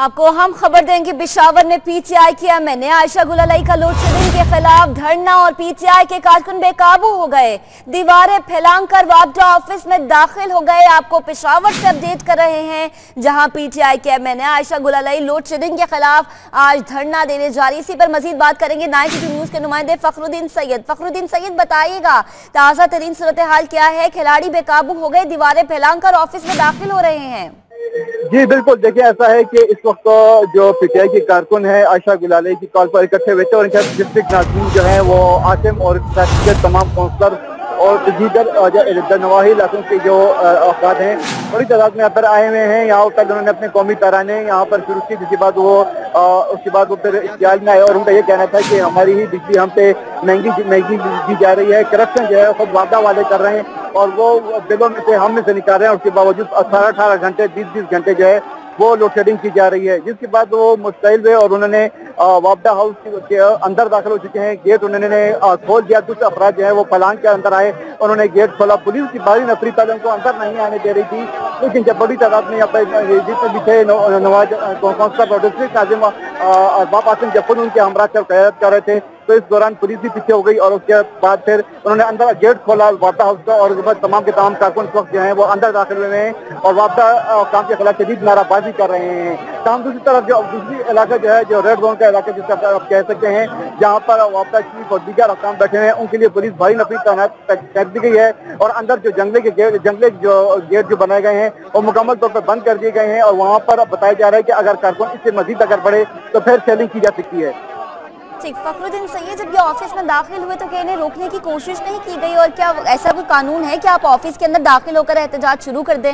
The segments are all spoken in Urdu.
آپ کو ہم خبر دیں کہ بشاور نے پی ٹی آئی کیا میں نے عائشہ گلالائی کا لوڈ شیڈنگ کے خلاف دھرنا اور پی ٹی آئی کے کارکن بے قابو ہو گئے۔ دیواریں پھیلان کر وابڈا آفس میں داخل ہو گئے۔ آپ کو پشاور سے اپڈیٹ کر رہے ہیں، جہاں پی ٹی آئی کے میں نے عائشہ گلالائی لوڈ شیڈنگ کے خلاف آج دھرنا دینے جاری اسی پر مزید بات کریں گے۔ نائن ٹی نیوز کے نمائندے فخر الدین سید۔ فخر الدین سید، بتائیے گا، تازہ ترین صورتحال کیا ہے؟ کھلاڑی بے قابو ہو گئے، دیواریں پھیلان کر آفس میں داخل ہو رہے ہیں۔ جی بالکل۔ دیکھیں ایسا ہے کہ اس وقت جو پی ٹی آئی کی کارکن ہے، عائشہ گلالی کی کال پر اکٹھے ہوئے تھے اور ان کے ڈسٹرکٹ ناظرین جو ہیں، وہ آسم اور تمام کونسلر اور دیگر نواحی علاقوں کے جو افراد ہیں، بڑی تعداد میں اندر آئے ہوئے ہیں۔ یہاں کل انہوں نے اپنے قومی ترانے یہاں پر شروع کی، جس کے بعد وہ اس کے بعد وہ پھر اختیار میں آئے اور ان کا یہ کہنا تھا کہ ہماری ہی بجلی ہم پہ مہنگی مہنگی دی جا رہی ہے کرپشن جو ہے خود وعدہ والے کر رہے ہیں اور وہ دلوں میں سے ہم میں سے نکال رہے ہیں۔ اس کے باوجود اٹھارہ اٹھارہ گھنٹے، بیس بیس گھنٹے جو ہے وہ لوڈ شیڈنگ کی جا رہی ہے۔ جس کے بعد وہ مستعل ہوئے اور انہوں نے وابڈا ہاؤس کے اندر داخل ہو چکے ہیں۔ گیٹ انہوں نے کھول دیا۔ کچھ افراد جو ہے وہ پلان کے اندر آئے۔ انہوں نے گیٹ کھولا۔ پولیس کی باری نفری پہلے ان کو اندر نہیں آنے دے رہی تھی۔ لیکن جب بڑی تعداد میں یہاں پہ جتنے بھی تھے نواز کونسلر اور ڈسٹرکٹ ناظم آسم جب ان کے ہمراہ سے قیادت کر رہے تھے۔ تو اس دوران پولیس بھی پیچھے ہو گئی اور اس کے بعد پھر انہوں نے اندر گیٹ کھولا وابدہ ہاؤس کا اور تمام کے تمام کارکن اس وقت جو ہیں وہ اندر داخل ہوئے ہیں اور وابدہ کام کے خلاف شدید نعرہ بازی کر رہے ہیں۔ تاہم دوسری طرف جو دوسری علاقہ جو ہے، جو ریڈ زون کا علاقہ جس کا آپ کہہ سکتے ہیں، جہاں پر وابدہ چیف اور دیگر افغان بیٹھے ہیں، ان کے لیے پولیس بھاری نفری تعینات کر دی گئی ہے اور اندر جو جنگلے کے جنگلے جو گیٹ جو بنائے گئے ہیں، وہ مکمل طور پر بند کر دیے گئے ہیں اور وہاں پر بتایا جا رہا ہے کہ اگر کارکن اس سے مزید اگر بڑھے تو پھر سیلنگ کی جا سکتی ہے۔ ٹھیک فخر الدین سید، جب یہ آفس میں داخل ہوئے تو کہ انہیں روکنے کی کوشش نہیں کی گئی اور کیا ایسا کوئی قانون ہے کہ آپ آفس کے اندر داخل ہو کر احتجاج شروع کر دیں؟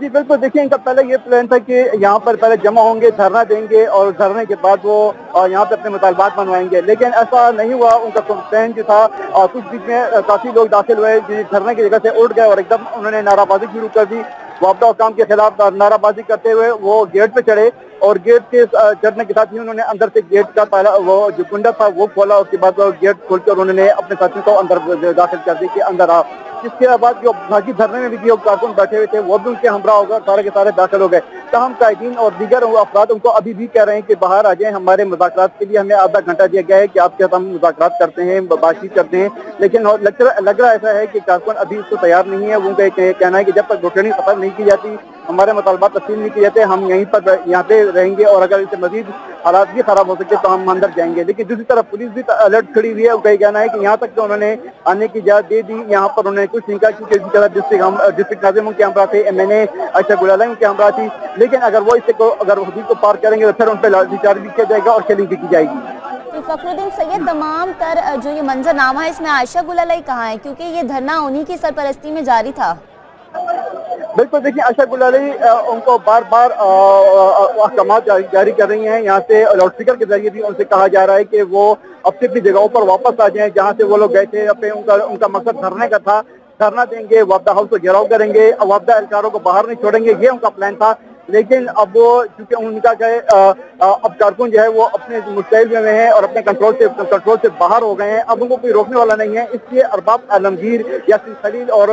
جی بالکل۔ دیکھیں ان کا پہلے یہ پلان تھا کہ یہاں پر پہلے جمع ہوں گے، دھرنا دیں گے اور دھرنے کے بعد وہ یہاں پہ اپنے مطالبات منوائیں گے۔ لیکن ایسا نہیں ہوا۔ ان کا پلان جو تھا کچھ بیچ میں کافی لوگ داخل ہوئے دھرنے کی جگہ سے اٹھ گئے اور ایک دم انہوں نے نعرہ بازی شروع کر دی۔ وابدہ حکام کے خلاف نعرہ بازی کرتے ہوئے وہ گیٹ پہ چڑھے اور گیٹ کے چڑھنے کے ساتھ ہی انہوں نے اندر سے گیٹ کا تالا وہ جو کنڈا تھا وہ کھولا، اس کے بعد گیٹ کھول کر انہوں نے اپنے ساتھی کو اندر داخل کر دی کہ اندر آ جس کے بعد جو باقی دھرنے میں بھی جو کارکن بیٹھے ہوئے تھے وہ بھی ان کے ہمراہ ہو گئے سارے کے سارے داخل ہو گئے۔ تاہم قائدین اور دیگر افراد ان کو ابھی بھی کہہ رہے ہیں کہ باہر آ جائیں، ہمارے مذاکرات کے لیے ہمیں آدھا گھنٹہ دیا گیا ہے کہ آپ کے ساتھ ہم مذاکرات کرتے ہیں بات چیت کرتے ہیں، لیکن لگ رہا ایسا ہے کہ کارکن ابھی اس کو تیار نہیں ہے۔ وہ کہنا ہے کہ جب تک روٹنی سفر نہیں کی جاتی ہمارے مطالبات تسلیم نہیں کیے جاتے ہم یہیں پر یہاں پہ رہیں گے اور اگر اس سے مزید حالات بھی خراب ہو سکتے تو ہم اندر جائیں گے۔ لیکن دوسری طرف پولیس بھی الرٹ کھڑی ہوئی ہے وہ کہنا ہے کہ یہاں تک تو انہوں نے آنے کی اجازت دے دی، یہاں پر انہوں نے کچھ نہیں کہا کیونکہ اسی طرح ڈسٹرکٹ ڈسٹرکٹ ناظم ان کے ہمراہ تھے ایم این اے اچھا گلالا ان کے ہمراہ تھی لیکن اگر وہ اس سے اگر حدود کو پار کریں گے تو پھر ان پہ لاٹھی چارج بھی کیا جائے گا اور شیلنگ بھی کی جائے گی۔ فخر الدین سید، تمام تر جو یہ منظر نامہ ہے، اس میں عائشہ گلالائی کہاں ہے؟ کیونکہ یہ دھرنا انہی کی سرپرستی میں جاری تھا۔ بالکل، دیکھیں اشا گلالی ان کو بار بار احکامات جاری کر رہی ہیں۔ یہاں سے لاؤڈ اسپیکر کے ذریعے بھی ان سے کہا جا رہا ہے کہ وہ اپنی اپنی جگہوں پر واپس آ جائیں، جہاں سے وہ لوگ گئے تھے۔ ان کا مقصد دھرنے کا تھا، دھرنا دیں گے، وابدہ ہاؤس کو گھیراؤ کریں گے، وابدہ اہلکاروں کو باہر نہیں چھوڑیں گے۔ یہ ان کا پلان تھا۔ لیکن اب وہ چونکہ ان کا کہ اب کارکن جو ہے وہ اپنے مستعل میں ہیں اور اپنے کنٹرول سے کنٹرول سے باہر ہو گئے ہیں۔ اب ان کو کوئی روکنے والا نہیں ہے۔ اس لیے ارباب عالمگیر یاسین خلیل اور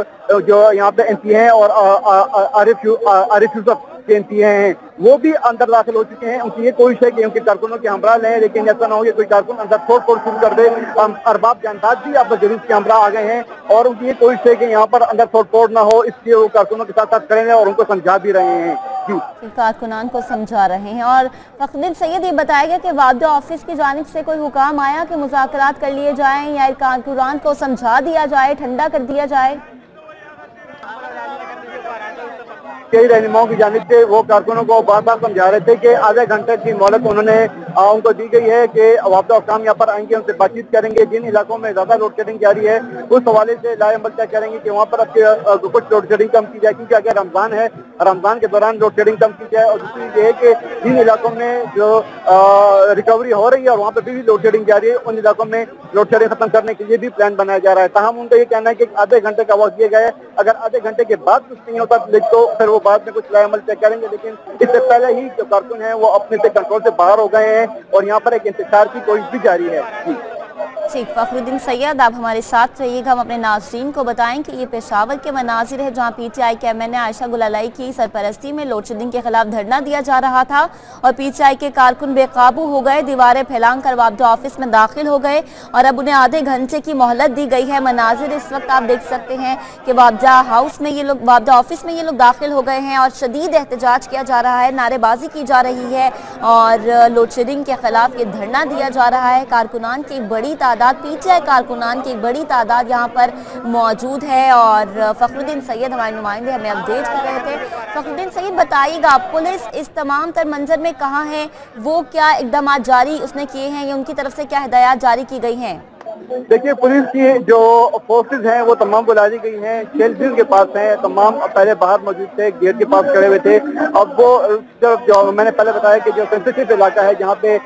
جو یہاں پہ ایم پی ہیں اور عارف یوسف کے ہیں، وہ بھی اندر داخل ہو چکے ہیں، ان کی یہ کوشش ہے کہ ان کے کارکنوں کے ہمراہ لیں، لیکن ایسا نہ ہو کہ کوئی کارکن اندر پھوڑ پھوڑ شروع کر دے۔ ارباب جانداد بھی آپ جلوس کے ہمراہ آ گئے ہیں اور ان کی یہ کوشش ہے کہ یہاں پر اندر پھوڑ پھوڑ نہ ہو، اس لیے وہ کارکنوں کے ساتھ ساتھ کھڑے ہیں اور ان کو سمجھا بھی رہے ہیں۔ جی۔ جی، کارکنان کو سمجھا رہے ہیں اور فخر سید یہ بتایا گیا کہ وابدہ آفس کی جانب سے کوئی حکام آیا کہ مذاکرات کر لیے جائیں یا کارکنان کو سمجھا دیا جائے، ٹھنڈا کر دیا جائے۔ کئی رہنماؤں کی جانب سے وہ کارکنوں کو بار بار سمجھا رہے تھے کہ آدھے گھنٹے کی مہلت انہوں نے ان کو دی گئی ہے کہ وابدہ حکام یہاں پر آئیں گے، ان سے بات چیت کریں گے۔ جن علاقوں میں زیادہ لوڈ شیڈنگ جاری ہے، اس حوالے سے لائے عمل کیا کریں گے کہ وہاں پر اب کچھ لوڈ شیڈنگ کم کی جائے۔ کیونکہ اگر رمضان ہے، رمضان کے دوران لوڈ شیڈنگ کم کی جائے اور دوسری یہ ہے کہ جن علاقوں میں جو ریکوری ہو رہی ہے اور وہاں پہ بھی لوڈ شیڈنگ جاری ہے، ان علاقوں میں لوڈ شیڈنگ ختم کرنے کے لیے بھی پلان بنایا جا رہا ہے۔ تاہم ان کا یہ کہنا ہے کہ آدھے گھنٹے کا وقت دیا گیا ہے۔ اگر آدھے گھنٹے کے بعد کچھ نہیں ہوتا تو پھر وہ بعد میں کچھ لائے عمل چیک کریں گے، لیکن اس سے پہلے ہی جو کارکن ہیں وہ اپنے سے کنٹرول سے باہر ہو گئے ہیں اور یہاں پر ایک انتشار کی کوشش بھی جاری ہے۔ چیف فخر الدین سید، آپ ہمارے ساتھ رہیے گا۔ ہم اپنے ناظرین کو بتائیں کہ یہ پشاور کے مناظر ہے جہاں پی ٹی آئی کے ایم این اے عائشہ گلالائی کی سرپرستی میں لوڈ شیڈنگ کے خلاف دھرنا دیا جا رہا تھا اور پی ٹی آئی کے کارکن بے قابو ہو گئے، دیواریں پھیلان کر وابدہ آفس میں داخل ہو گئے اور اب انہیں آدھے گھنٹے کی مہلت دی گئی ہے۔ مناظر اس وقت آپ دیکھ سکتے ہیں کہ وابدہ ہاؤس میں یہ لوگ، وابدہ آفس میں یہ لوگ داخل ہو گئے ہیں اور شدید احتجاج کیا جا رہا ہے، نعرے بازی کی جا رہی ہے اور لوڈ شیڈنگ کے خلاف یہ دھرنا دیا جا رہا ہے۔ کارکنان کی بڑی تعداد تعداد پی ٹی آئی کارکنان کی ایک بڑی تعداد یہاں پر موجود ہے اور فخر الدین سید ہمارے نمائندے ہمیں اپڈیٹ کر رہے تھے۔ فخر الدین سید، بتائیے گا، پولیس اس تمام تر منظر میں کہاں ہے؟ وہ کیا اقدامات جاری اس نے کیے ہیں یا ان کی طرف سے کیا ہدایات جاری کی گئی ہیں؟ دیکھیے، پولیس کی جو فورسز ہیں، وہ تمام بلا دی گئی ہیں۔ سیلفیز کے پاس ہیں، تمام پہلے باہر موجود تھے، گیٹ کے پاس کھڑے ہوئے تھے۔ اب وہ جب جو میں نے پہلے بتایا کہ جو سینسٹیو علاقہ ہے، جہاں پہ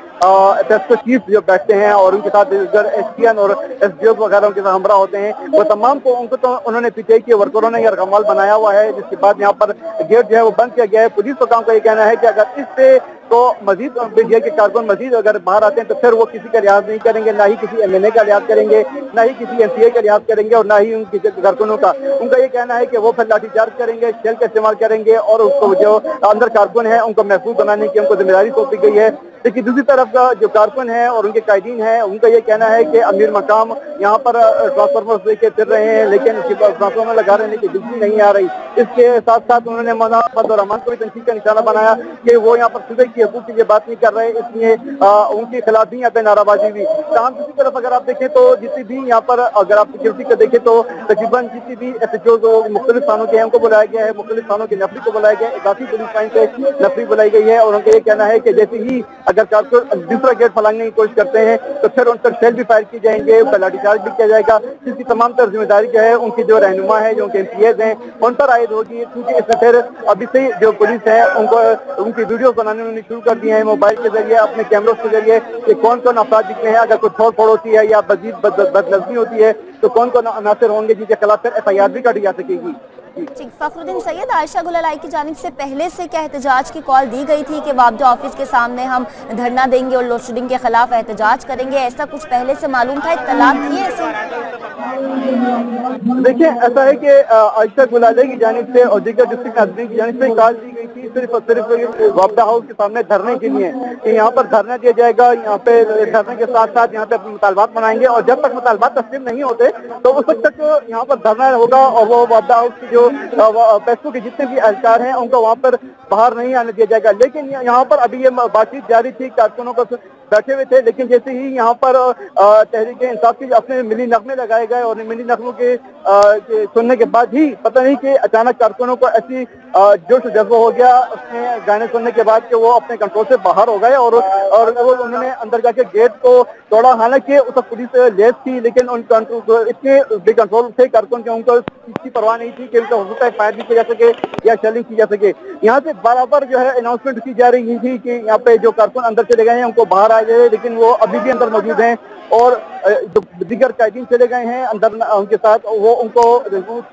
پیسکو چیف جو بیٹھتے ہیں اور ان کے ساتھ ایس ٹی این اور ایس ڈی او وغیرہ ان کے ساتھ ہمراہ ہوتے ہیں، وہ تمام کو ان کو تو انہوں نے پی ٹی آئی کے ورکروں نے یہ رقمال بنایا ہوا ہے، جس کے بعد یہاں پر گیٹ جو ہے وہ بند کیا گیا ہے۔ پولیس حکام کا یہ کہنا ہے کہ اگر اس سے تو مزید بی ڈی اے کے کارکن مزید اگر باہر آتے ہیں تو پھر وہ کسی کا لحاظ نہیں کریں گے، نہ ہی کسی ایم این اے کا لحاظ کریں گے، نہ ہی کسی ایم سی اے کا لحاظ کریں گے اور نہ ہی ان کے کارکنوں کا۔ ان کا یہ کہنا ہے کہ وہ پھر لاٹھی چارج کریں گے، شیل کا استعمال کریں گے اور اس کو جو اندر کارکن ہیں ان کو محفوظ بنانے کی ان کو ذمہ داری سونپی گئی ہے۔ لیکن دوسری طرف کا جو کارکن ہیں اور ان کے قائدین ہیں، ان کا یہ کہنا ہے کہ امیر مقام یہاں پر ٹرانسفارمر دے کے پھر رہے ہیں، لیکن اس کے ٹرانسفارمر لگا رہے ہیں کہ بجلی نہیں آ رہی۔ اس کے ساتھ ساتھ انہوں نے مولانا فضل الرحمان کو بھی تنقید کا نشانہ بنایا کہ وہ یہاں پر صوبے کی حقوق کے لیے بات نہیں کر رہے، اس لیے ان کے خلاف بھی یہاں پہ نعرہ بازی ہوئی۔ تاہم، دوسری طرف اگر آپ دیکھیں تو جتنی بھی یہاں پر اگر آپ سیکورٹی کا دیکھیں تو تقریباً جتنی بھی ایس ایچ اوز مختلف تھانوں کے ہیں، ان کو بلایا گیا ہے، مختلف تھانوں کے نفری کو بلایا گیا ہے اضافی پولیس لائن سے نفری بلائی گئی ہے اور ان کا یہ کہنا ہے کہ جیسے ہی اگر کارکن دوسرا گیٹ پھلانگنے کی کوشش کرتے ہیں، تو پھر ان پر سیل بھی فائر کی جائیں گے ان لاٹھی چارج بھی کیا جائے گا۔ اس کی تمام تر ذمہ داری جو ہے، ان کی جو رہنما ہے، جو ان کے ایم پی ایز ہیں، ان پر عائد ہوگی۔ کیونکہ اس میں پھر ابھی سے جو پولیس ہے ان کو ان کی ویڈیوز بنانے انہوں نے شروع کر دی ہیں موبائل کے ذریعے، اپنے کیمروز کے ذریعے کہ کون کون افراد دکھنے ہیں، اگر کوئی چھوڑ پھوڑ ہوتی ہے یا مزید بدنظمی ہوتی ہے، تو کون کون عناصر ہوں گے جن کے خلاف پھر ایف آئی آر بھی کاٹی جا سکے گی۔ جی فخر الدین سید، عائشہ گلالائی کی جانب سے پہلے سے کیا احتجاج کی کال دی گئی تھی کہ وابدہ آفیس کے سامنے ہم دھرنا دیں گے اور لوشڈنگ کے خلاف احتجاج کریں گے؟ ایسا کچھ پہلے سے معلوم تھا؟ اطلاع تھی ایسے؟ دیکھیں، ایسا ہے کہ عائشہ گلالائی کی جانب سے اور دیگر ڈسٹرکٹ ناظرین کی جانب سے کال دی گئی تھی صرف اور صرف وابدہ ہاؤس کے سامنے دھرنے کے لیے کہ یہاں پر دھرنا دیا جائے گا، یہاں پہ دھرنے کے ساتھ ساتھ یہاں پہ اپنے مطالبات منائیں گے اور جب تک مطالبات تسلیم نہیں ہوتے تو اس وقت تک یہاں پر دھرنا ہوگا اور وہ وابدہ ہاؤس کی جو جو کے جتنے بھی اہلکار ہیں، ان کو وہاں پر باہر نہیں آنے دیا جائے گا۔ لیکن یہاں پر ابھی یہ بات چیت جاری تھی، کارکنوں کا بیٹھے ہوئے تھے، لیکن جیسے ہی یہاں پر تحریک انصاف کی اپنے ملی نغمے لگائے گئے اور ملی نغموں کے سننے کے بعد ہی پتہ نہیں کہ اچانک کارکنوں کو ایسی جوش جذبہ ہو گیا اس نے گانے سننے کے بعد کہ وہ اپنے کنٹرول سے باہر ہو گئے اور اور وہ انہوں نے اندر جا کے گیٹ کو توڑا۔ حالانکہ اس وقت پولیس لیس تھی، لیکن ان اتنے بے کنٹرول تھے۔ کارکن کے ان کو اس کی پرواہ نہیں تھی کہ کا ہو سکتا ہے فائر بھی کیا جا سکے یا شیلنگ کی جا سکے۔ یہاں سے برابر جو ہے اناؤنسمنٹ کی جا رہی تھی کہ یہاں پہ جو کارکن اندر چلے گئے ہیں، ان کو باہر آ گئے لیکن وہ ابھی بھی اندر موجود ہیں۔ اور جو دیگر قائدین چلے گئے ہیں اندر ان کے ساتھ، وہ ان کو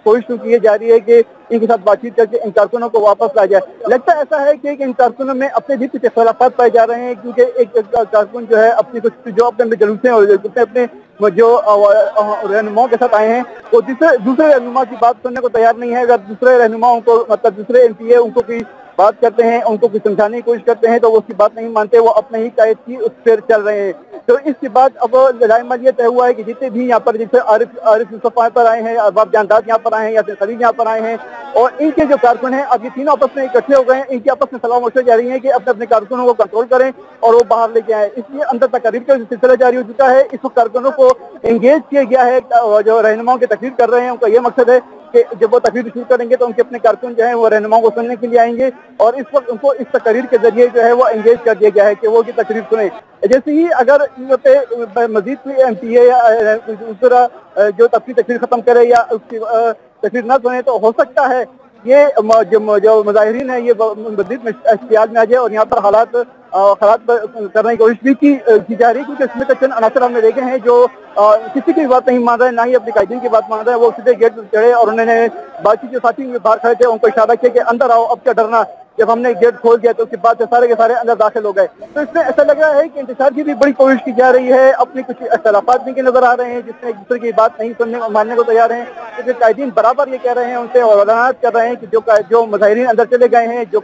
کوشش کی جا رہی ہے کہ ان کے ساتھ بات چیت کر کے ان کارکنوں کو واپس لایا جائے۔ لگتا ایسا ہے کہ ان کارکنوں میں اپنے بھی کچھ اختلافات پائے جا رہے ہیں، کیونکہ ایک کارکن جو ہے اپنی کچھ جو اپنے جلوسیں اور اپنے جو رہنماؤں کے ساتھ آئے ہیں، وہ دوسرے رہنما کی بات سننے کو تیار نہیں ہے۔ اگر دوسرے رہنماؤں کو مطلب دوسرے ایم پی اے، ان کو بھی بات کرتے ہیں، ان کو کچھ سمجھانے کی کوشش کرتے ہیں تو وہ اس کی بات نہیں مانتے، وہ اپنے ہی قائد کی اس پھر چل رہے ہیں۔ تو اس کے بعد اب لڑائی مر یہ طے ہوا ہے کہ جتنے بھی یہاں پر جیسے عارف عارف یوسف پر آئے ہیں ارباب جانداد یہاں پر آئے ہیں یا پھر قریب یہاں پر آئے ہیں اور ان کے جو کارکن ہیں، اب یہ تینوں آپس میں اکٹھے ہو گئے ہیں۔ ان کے آپس میں سلام مشورے جاری ہیں کہ اپنے اپنے کارکنوں کو کنٹرول کریں اور وہ باہر لے کے آئیں اس لیے اندر تقریب کا سلسلہ جاری ہو چکا ہے، اس وقت کارکنوں کو انگیج کیا گیا ہے، جو رہنماؤں کی تقریر کر رہے ہیں، ان کا یہ مقصد ہے کہ جب وہ تقریر شروع کریں گے تو ان کے اپنے کارکن جو ہیں وہ رہنماؤں کو سننے کے لیے آئیں گے اور اس وقت ان کو اس تقریر کے ذریعے جو ہے وہ انگیج کر دیا گیا ہے کہ وہ کی تقریر سنیں۔ جیسے ہی اگر مزید کوئی ایم پی اے یا دوسرا جو اپنی تقریر ختم کرے یا اس کی تقریر نہ سنے تو ہو سکتا ہے یہ جو مظاہرین ہیں، یہ مزید احتیاط میں آ جائے اور یہاں پر حالات خراب کرنے کی کوشش بھی کی جا رہی ہے کیونکہ اس میں چند عناصر ہم نے دیکھے ہیں جو کسی کی بات نہیں مان رہے، نہ ہی اپنے قائدین کی بات مان رہے ہیں وہ سیدھے گیٹ چڑھے اور انہوں نے بات چیت کے ساتھی باہر کھڑے تھے، ان کو اشارہ کیا کہ اندر آؤ، اب کیا ڈرنا، جب ہم نے گیٹ کھول دیا تو اس کے بعد سے سارے کے سارے اندر داخل ہو گئے۔ تو اس میں ایسا لگ رہا ہے کہ انتشار کی بھی بڑی کوشش کی جا رہی ہے، اپنی کچھ اختلافات بھی نظر آ رہے ہیں، جس میں ایک دوسرے کی بات نہیں سننے ماننے کو تیار ہیں۔ کیونکہ قائدین برابر یہ کہہ رہے ہیں، ان سے اور اعلانات کر رہے ہیں کہ جو جو مظاہرین اندر چلے گئے ہیں، جو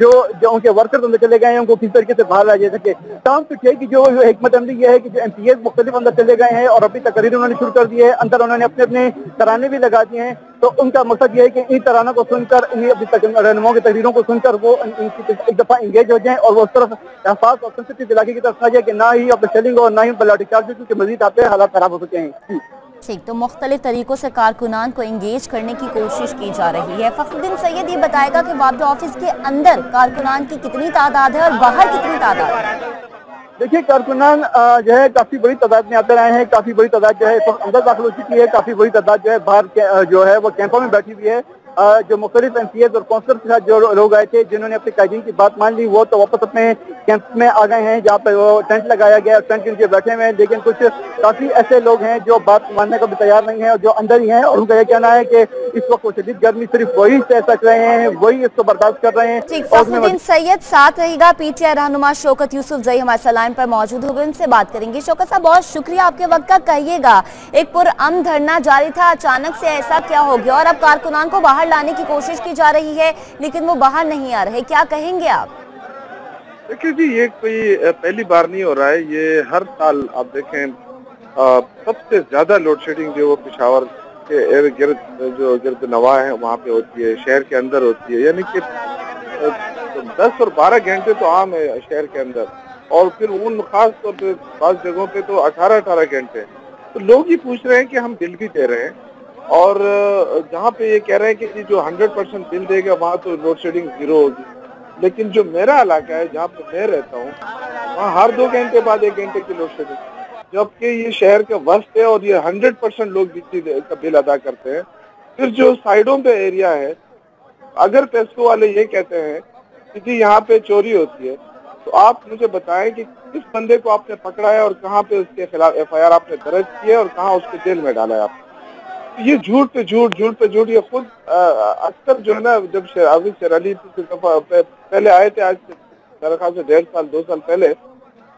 جو جو ان کے ورکر اندر چلے گئے ہیں، ان کو کس طریقے سے باہر لایا جا سکے؟ کام تو ہے کہ جو حکمت عملی یہ ہے کہ جو ایم پی ایس مختلف اندر چلے گئے ہیں اور ابھی تقریر انہوں نے شروع کر دی ہے، اندر انہوں نے اپنے اپنے ترانے بھی لگا دیے ہیں۔ تو ان کا مقصد یہ ہے کہ ان ترانوں کو سن کر انہیں ابھی تک رہنماؤں کی تقریروں کو سن کر وہ ایک دفعہ انگیج ہو جائیں اور وہ اس طرف احساس اور سنسٹی علاقے کی طرف نہ جائے کہ نہ ہی اپنے چلیں اور نہ ہی لاٹھی چارج کیونکہ مزید آپ حالات خراب ہو سکے ہیں۔ ٹھیک، تو مختلف طریقوں سے کارکنان کو انگیج کرنے کی کوشش کی جا رہی ہے۔ فخر سید یہ بتائے گا کہ وابڈ آفس کے اندر کارکنان کی کتنی تعداد ہے اور باہر کتنی تعداد ہے؟ دیکھیے، کارکنان جو ہے، کافی بڑی تعداد میں آتے رہے ہیں، کافی بڑی تعداد جو ہے اندر داخل ہو چکی ہے، کافی بڑی تعداد جو ہے، باہر جو ہے، وہ کیمپوں میں بیٹھی ہوئی ہے۔ جو مختلف ایم پی ایز اور کونسلر کے ساتھ جو لوگ آئے تھے جنہوں نے اپنے قائدین کی بات مان لی وہ تو واپس اپنے کیمپ میں آ گئے ہیں جہاں پہ وہ ٹینٹ لگایا گیا ٹینٹ کے بیٹھے ہوئے ہیں۔ لیکن کچھ کافی ایسے لوگ ہیں جو بات ماننے کو بھی تیار نہیں ہیں اور جو اندر ہی ہیں اور ان کا یہ کہنا ہے کہ اس وقت وہ شدید گرمی صرف وہی سہ سک رہے ہیں وہی اس کو برداشت کر رہے ہیں۔ فخر سید ساتھ رہے گا۔ پی ٹی آئی رہنما شوکت یوسف زئی ہمارے سلائن پر موجود ہوگے ان سے بات کریں گے۔ شوکت صاحب بہت شکریہ آپ کے وقت کا کہیے گا۔ ایک پر ام دھرنا جاری تھا اچانک سے ایسا کیا ہو گیا اور اب کارکنان کو باہر لانے کی کوشش کی جا رہی ہے، لیکن وہ باہر نہیں آ رہے۔ کیا کہیں گے آپ؟ دیکھیں جی یہ کوئی پہلی بار نہیں ہو رہا ہے۔ یہ ہر سال آپ دیکھیں سب سے زیادہ لوڈ شیڈنگ جو وہ پشاور کے ارد گرد، جو گرد نوا ہے، وہاں پہ ہوتی ہے، شہر کے اندر ہوتی ہے۔ یعنی کہ دس اور بارہ گھنٹے تو عام ہے شہر کے اندر۔ اور پھر ان خاص طور پہ بعض جگہوں پہ تو اٹھارہ اٹھارہ گھنٹے۔ تو لوگ یہ پوچھ رہے ہیں کہ ہم بل بھی دے رہے ہیں۔ اور جہاں پہ یہ کہہ رہے ہیں کہ جی جو ہنڈریڈ پرسینٹ بل دے گا، وہاں تو لوڈ شیڈنگ زیرو ہوگی۔ لیکن جو میرا علاقہ ہے، جہاں پہ میں رہتا ہوں، وہاں ہر دو گھنٹے بعد ایک گھنٹے کی لوڈ شیڈنگ۔ جبکہ یہ شہر کا وسط ہے اور یہ ہنڈریڈ پرسینٹ لوگ بجلی کا بل ادا کرتے ہیں۔ پھر جو سائڈوں پہ ایریا ہے، اگر پیسکو والے یہ کہتے ہیں کہ جی یہاں پہ چوری ہوتی ہے، تو آپ مجھے بتائیں کہ کس بندے کو آپ نے پکڑا ہے اور کہاں پہ اس کے خلاف ایف آئی آر آپ نے درج کی ہے اور کہاں اس کے جیل میں ڈالا ہے آپ یہ جھوٹ پہ جھوٹ جھوٹ پہ جھوٹ، یہ خود اکثر جو ہے نا، جب شیر علی پہلے آئے تھے، آج میرے خیال سے ڈیڑھ سال، دو سال پہلے،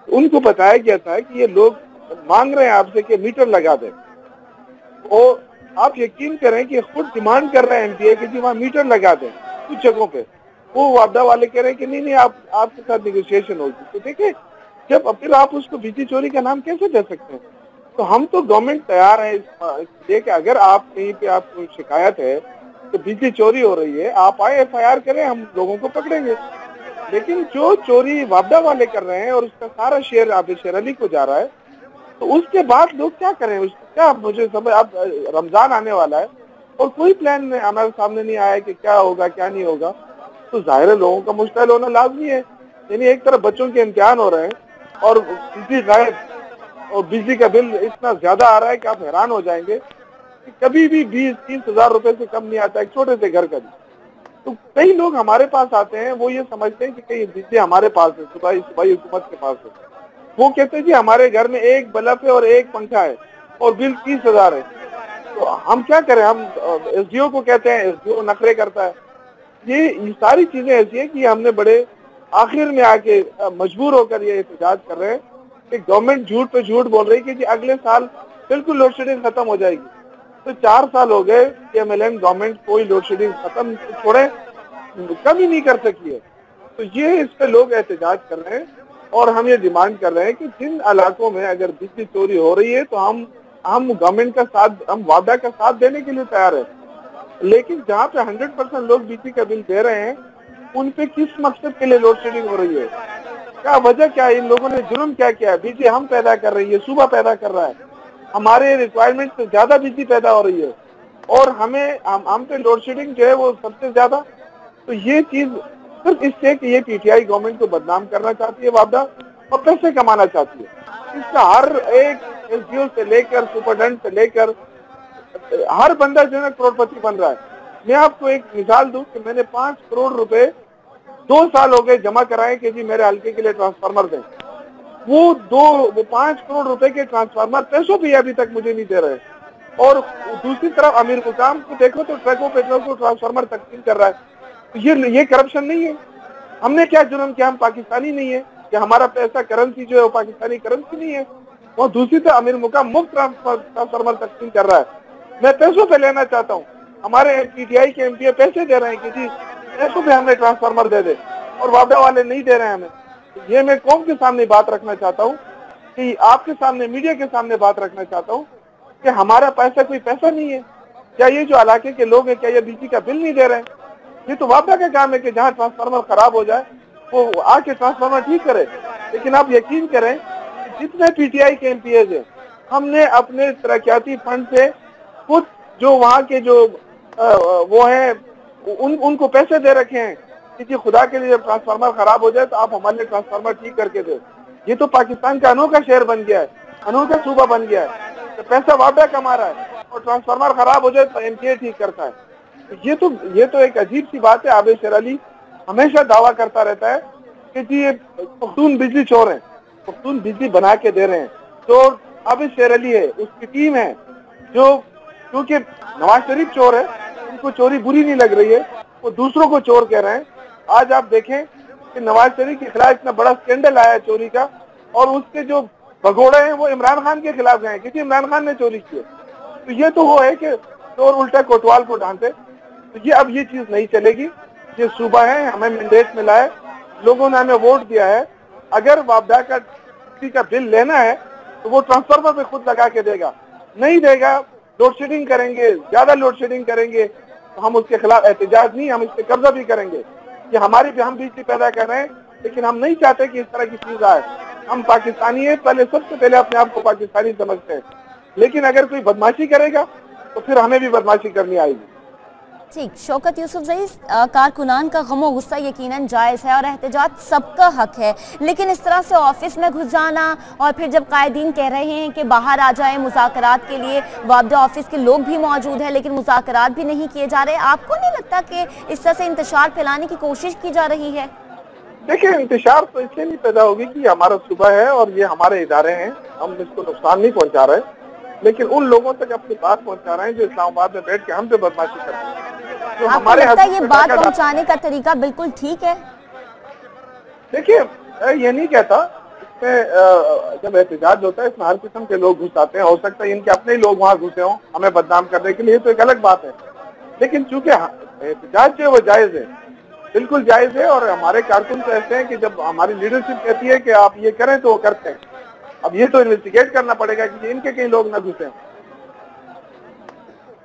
ان کو بتایا گیا تھا کہ یہ لوگ مانگ رہے ہیں آپ سے کہ میٹر لگا دیں۔ اور آپ یقین کریں کہ خود ڈیمانڈ کر رہے ہیں ایم پی اے کہ جی وہاں میٹر لگا دیں کچھ جگہوں پہ۔ وہ وابدہ والے کہہ رہے ہیں کہ نہیں نہیں، آپ آپ کے ساتھ نیگوشیشن ہوگی۔ تو دیکھیں، جب پھر آپ اس کو بجلی چوری کا نام کیسے دے سکتے ہیں؟ تو ہم تو گورنمنٹ تیار ہے کہ اگر آپ کہیں پہ آپ کو شکایت ہے تو بجلی چوری ہو رہی ہے، آپ آئے ایف آئی آر کریں، ہم لوگوں کو پکڑیں گے۔ لیکن جو چوری وابدہ والے کر رہے ہیں اور اس کا سارا شیئر آپ شیر علی کو جا رہا ہے، تو اس کے بعد لوگ کیا کریں؟ اس کیا مجھے سمجھ، اب رمضان آنے والا ہے اور کوئی پلان ہمارے سامنے نہیں آیا کہ کیا ہوگا، کیا نہیں ہوگا۔ تو ظاہر لوگوں کا مشتعل ہونا لازمی ہے۔ یعنی ایک طرف بچوں کے امتحان ہو رہے ہیں اور کسی غائب اور بجلی کا بل اتنا زیادہ آ رہا ہے کہ آپ حیران ہو جائیں گے کہ کبھی بھی بیس، تیس ہزار روپے سے کم نہیں آتا ایک چھوٹے سے گھر کا بھی۔ تو کئی لوگ ہمارے پاس آتے ہیں، وہ یہ سمجھتے ہیں کہ کئی بجلی ہمارے پاس ہے، صبح صبح حکومت کے پاس ہے۔ وہ کہتے ہیں جی ہمارے گھر میں ایک بلب ہے اور ایک پنکھا ہے اور بل تیس ہزار ہے۔ تو ہم کیا کریں؟ ہم ایس ڈی او کو کہتے ہیں ایس ڈی او نخرے کرتا ہے۔ یہ ساری چیزیں ایسی ہیں کہ ہم نے بڑے آخر میں آ کے مجبور ہو کر یہ احتجاج کر رہے ہیں۔ کہ گورنمنٹ جھوٹ پہ جھوٹ بول رہی کہ جی اگلے سال بالکل لوڈ شیڈنگ ختم ہو جائے گی۔ تو چار سال ہو گئے کہ ایم ایل این گورنمنٹ کوئی لوڈ شیڈنگ ختم چھوڑے کم ہی نہیں کر سکی ہے۔ تو یہ اس پہ لوگ احتجاج کر رہے ہیں اور ہم یہ ڈیمانڈ کر رہے ہیں کہ جن علاقوں میں اگر بجلی چوری ہو رہی ہے تو ہم ہم گورنمنٹ کا ساتھ، ہم وعدہ کا ساتھ دینے کے لیے تیار ہیں۔ لیکن جہاں پہ ہنڈریڈ پرسینٹ لوگ بجلی کا بل دے رہے ہیں، ان پہ کس مقصد کے لیے لوڈ شیڈنگ ہو رہی ہے؟ کیا وجہ کیا ہے؟ ان لوگوں نے جرم کیا کیا ہے؟ بجلی ہم پیدا کر رہی ہے، صوبہ پیدا کر رہا ہے۔ ہمارے ریکوائرمنٹ سے زیادہ بجلی پیدا ہو رہی ہے۔ اور ہمیں ہم پہ لوڈ شیڈنگ جو ہے وہ سب سے زیادہ۔ تو یہ چیز صرف اس سے کہ یہ پی ٹی آئی گورنمنٹ کو بدنام کرنا چاہتی ہے وابدہ اور پیسے کمانا چاہتی ہے۔ اس کا ہر ایک ایس ڈی او سے لے کر سپرڈنٹ سے لے کر ہر بندہ جو ہے کروڑ پتی بن رہا ہے۔ میں آپ کو ایک مثال دوں کہ میں نے پانچ کروڑ روپے دو سال ہو گئے جمع کرائے کہ جی میرے حلقے کے لیے ٹرانسفارمر دیں۔ وہ دو، وہ پانچ کروڑ روپے کے ٹرانسفارمر پیسوں بھی ابھی تک مجھے نہیں دے رہے۔ اور دوسری طرف امیر مقام کو دیکھو تو ٹرکوں پہ ٹرانسفارمر تقسیم کر رہا ہے۔ یہ یہ کرپشن نہیں ہے۔ ہم نے کیا جرم کیا؟ ہم پاکستانی نہیں ہے کہ ہمارا پیسہ کرنسی جو ہے وہ پاکستانی کرنسی نہیں ہے۔ وہ دوسری طرح امیر مقام مفت ٹرانسفارمر تقسیم کر رہا ہے۔ میں پیسوں پہ لینا چاہتا ہوں۔ ہمارے پی ٹی آئی کے ایم پی اے پیسے دے رہے ہیں کہ جی پیسوں پہ ہمیں ٹرانسفارمر دے دے اور وابڈا والے نہیں دے رہے ہیں ہمیں۔ یہ میں قوم کے سامنے بات رکھنا چاہتا ہوں کہ آپ کے سامنے، میڈیا کے سامنے بات رکھنا چاہتا ہوں کہ ہمارا پیسہ کوئی پیسہ نہیں ہے۔ کیا یہ جو علاقے کے لوگ ہیں، کیا یہ بجلی کا بل نہیں دے رہے؟ ہیں یہ تو وابڈا کا کام ہے کہ جہاں ٹرانسفارمر خراب ہو جائے، وہ آ کے ٹرانسفارمر ٹھیک کرے۔ لیکن آپ یقین کریں جتنے پی ٹی آئی کے ایم پی ایز ہیں، ہم نے اپنے ترقیاتی فنڈ سے خود جو وہاں کے جو وہ ہیں ان ان کو پیسے دے رکھے ہیں۔ کسی خدا کے لیے جب ٹرانسفارمر خراب ہو جائے تو آپ ہمارے لیے ٹرانسفارمر ٹھیک کر کے دے۔ یہ تو پاکستان کا انوکھا شہر بن گیا ہے، انوکھا صوبہ بن گیا ہے۔ تو پیسہ وابڈا کما رہا ہے اور ٹرانسفارمر خراب ہو جائے تو ایم پی اے ٹھیک کرتا ہے۔ یہ تو یہ تو ایک عجیب سی بات ہے عابد شیر علی ہمیشہ دعویٰ کرتا رہتا ہے کہ جی یہ پختون بجلی چور ہیں، پختون بجلی بنا کے دے رہے ہیں۔ چور عابد شیر علی ہے، اس کی ٹیم ہے، جو، کیونکہ نواز شریف چور ہے ان کو چوری بری نہیں لگ رہی ہے، وہ دوسروں کو چور کہہ رہے ہیں۔ آج آپ دیکھیں کہ نواز شریف کے خلاف اتنا بڑا سکینڈل آیا ہے چوری کا، اور اس کے جو بگوڑے ہیں وہ عمران خان کے خلاف گئے کسی عمران خان نے چوری کی تو یہ تو وہ ہے کہ چور الٹا کوٹوال کو ڈانتے تو یہ اب یہ چیز نہیں چلے گی۔ یہ صوبہ ہے، ہمیں مینڈیٹ ملا ہے، لوگوں نے ہمیں ووٹ دیا ہے۔ اگر وابڈا کا کا بل لینا ہے، تو وہ ٹرانسفارمر پہ خود لگا کے دے گا۔ نہیں دے گا لوڈ شیڈنگ کریں گے، زیادہ لوڈ شیڈنگ کریں گے۔ ہم اس کے خلاف احتجاج نہیں، ہم اس پہ قبضہ بھی کریں گے کہ ہماری بھی ہم بجلی پیدا کر رہے ہیں، لیکن ہم نہیں چاہتے کہ اس طرح کی چیز آئے۔ ہم پاکستانی ہیں، پہلے سب سے پہلے اپنے آپ کو پاکستانی سمجھتے ہیں۔ لیکن اگر کوئی بدماشی کرے گا تو پھر ہمیں بھی بدماشی کرنی آئے گی۔ ٹھیک، شوکت یوسف زئیس کارکنان کا غم و غصہ یقیناً جائز ہے اور احتجاج سب کا حق ہے، لیکن اس طرح سے آفس میں گھس جانا اور پھر جب قائدین کہہ رہے ہیں کہ باہر آ جائیں مذاکرات کے لیے، وابدہ آفس کے لوگ بھی موجود ہیں لیکن مذاکرات بھی نہیں کیے جا رہے، آپ کو نہیں لگتا کہ اس طرح سے انتشار پھیلانے کی کوشش کی جا رہی ہے؟ دیکھیں، انتشار تو اس لیے نہیں پیدا ہوگی کہ ہمارا صبح ہے اور یہ ہمارے ادارے ہیں، ہم اس کو نقصان نہیں پہنچا رہے، لیکن ان لوگوں تک اپنی بات پہنچا رہے ہیں جو اسلام آباد میں بیٹھ کے ہم پہ بدماشی کرتے ہیں۔ آپ کو لگتا ہے یہ بات پہنچانے کا طریقہ بالکل ٹھیک ہے؟ دیکھیں میں یہ نہیں کہتا میں جب احتجاج ہوتا ہے اس میں ہر قسم کے لوگ گھس آتے ہیں۔ ہو سکتا ہے ان کے اپنے ہی لوگ وہاں گھسے ہوں ہمیں بدنام کرنے کے لیے تو ایک الگ بات ہے۔ لیکن چونکہ احتجاج جو ہے وہ جائز ہے بالکل جائز ہے اور ہمارے کارکن تو ایسے ہیں کہ جب ہماری لیڈرشپ کہتی ہے کہ آپ یہ کریں تو وہ کرتے ہیں۔ اب یہ تو انویسٹیگیٹ کرنا پڑے گا کہ ان کے کئی لوگ نہ گھسیں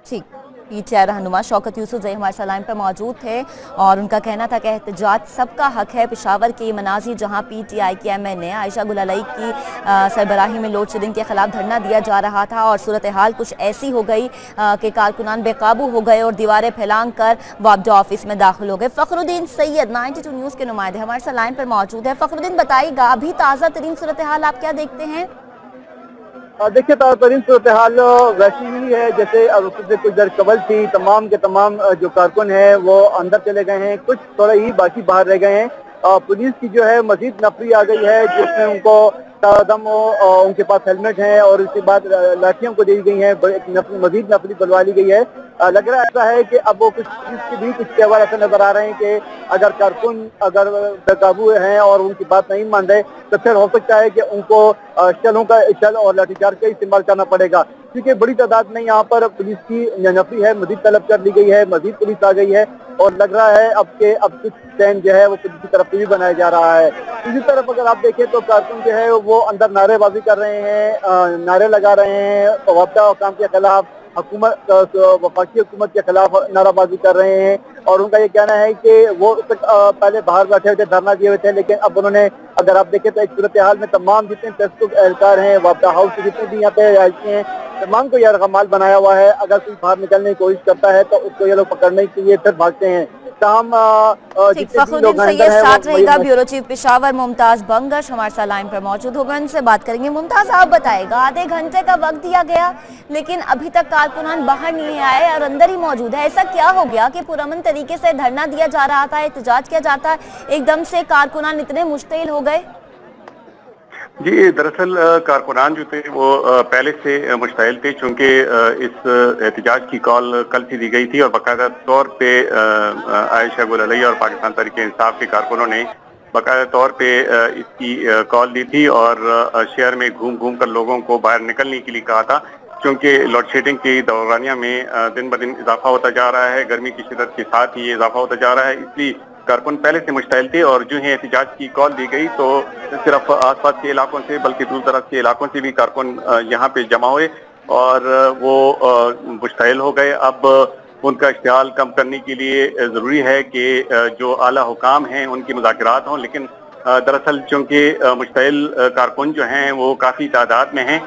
ٹھیک۔ پی ٹی آئی رہنما شوکت یوسف زئی ہمارے سلائم پر موجود تھے اور ان کا کہنا تھا کہ احتجاج سب کا حق ہے، پشاور کے مناظر جہاں پی ٹی آئی کے M N A Ayesha Gulalai کی سربراہی میں لوڈ شیڈنگ کے خلاف دھرنا دیا جا رہا تھا اور صورتحال کچھ ایسی ہو گئی کہ کارکنان بے قابو ہو گئے اور دیواریں پھیلانگ کر وابجہ آفس میں داخل ہو گئے۔ فخر الدین سید، نائنٹی ٹو نیوز کے نمائندے، ہمارے سلائم پر موجود ہے فخر الدین، بتائیے گا، ابھی تازہ ترین صورتحال آپ کیا دیکھتے ہیں؟ دیکھیے ترین صورتحال ویسی ہی ہے جیسے سے کچھ در قبل تھی۔ تمام کے تمام جو کارکن ہیں وہ اندر چلے گئے ہیں۔ کچھ تھوڑا ہی باقی باہر رہ گئے ہیں۔ پولیس کی جو ہے مزید نفری آ گئی ہے، جس میں ان کو دم ان کے پاس ہیلمٹ ہیں اور اس کے بعد لاٹھیوں کو دی گئی ہیں۔ مزید نفری بلوا لی گئی ہے۔ لگ رہا ایسا ہے کہ اب وہ کچھ چیز کی بھی کچھ تہوار ایسے نظر آ رہے ہیں کہ اگر کارکن، اگر بے قابو ہیں اور ان کی بات نہیں مان رہے، تو پھر ہو سکتا ہے کہ ان کو شلوں کا شل اور لاٹھی چارج کا استعمال کرنا پڑے گا۔ کیونکہ بڑی تعداد میں یہاں پر پولیس کی نفری ہے، مزید طلب کر لی گئی ہے، مزید پولیس آ گئی ہے اور لگ رہا ہے اب کہ اب کچھ چین جو ہے وہ پولیس کی طرف سے بھی بنایا جا رہا ہے۔ اسی طرف اگر آپ دیکھیں تو کارکن جو ہے وہ اندر نعرے بازی کر رہے ہیں نعرے لگا رہے ہیں، وابطہ حکام کے خلاف حکومت وفاقی حکومت کے خلاف نعرہ بازی کر رہے ہیں اور ان کا یہ کہنا ہے کہ وہ پہلے باہر بیٹھے ہوئے تھے، دھرنا دیے ہوئے تھے، لیکن اب انہوں نے، اگر آپ دیکھیں تو ایک صورتحال میں تمام جتنے ٹیسٹ اہلکار ہیں، وابطہ ہاؤس جتنے بھی یہاں پہ رہائشی ہیں تمام کو یہ رقمال بنایا ہوا ہے۔ اگر کوئی باہر نکلنے کی کوشش کرتا ہے تو اس کو یہ لوگ پکڑنے کے لیے پھر بھاگتے ہیں۔ تاہم فخردین سید ساتھ رہے گا بیورو چیف پشاور ممتاز بنگش ہمارے سا لائن پر موجود ہوگا۔ ان سے بات کریں گے۔ ممتاز آپ بتائے گا آدھے گھنٹے کا وقت دیا گیا لیکن ابھی تک کارکنان باہر نہیں آئے اور اندر ہی موجود ہے ایسا کیا ہو گیا کہ پرامن طریقے سے دھرنا دیا جا رہا تھا احتجاج کیا جاتا ہے؟ ایک دم سے کارکنان اتنے مشتعل ہو گئے۔ جی دراصل کارکنان جو تھے، وہ پہلے سے مشتعل تھے، چونکہ اس احتجاج کی کال کل سے دی گئی تھی اور باقاعدہ طور پہ عائشہ گل علیہ اور پاکستان تحریک انصاف کے کارکنوں نے باقاعدہ طور پہ اس کی کال دی تھی اور شہر میں گھوم گھوم کر لوگوں کو باہر نکلنے کے لیے کہا تھا، چونکہ لوڈ شیڈنگ کی دورانیہ میں دن بدن اضافہ ہوتا جا رہا ہے، گرمی کی شدت کے ساتھ ہی اضافہ ہوتا جا رہا ہے، اس لیے کارکن پہلے سے مشتعل تھے اور جو ہی احتجاج کی کال دی گئی تو صرف آس پاس کے علاقوں سے بلکہ دور دراز کے علاقوں سے بھی کارکن یہاں پہ جمع ہوئے اور وہ مشتعل ہو گئے۔ اب ان کا اشتعال کم کرنے کے لیے ضروری ہے کہ جو اعلیٰ حکام ہیں ان کی مذاکرات ہوں، لیکن دراصل چونکہ مشتعل کارکن جو ہیں وہ کافی تعداد میں ہیں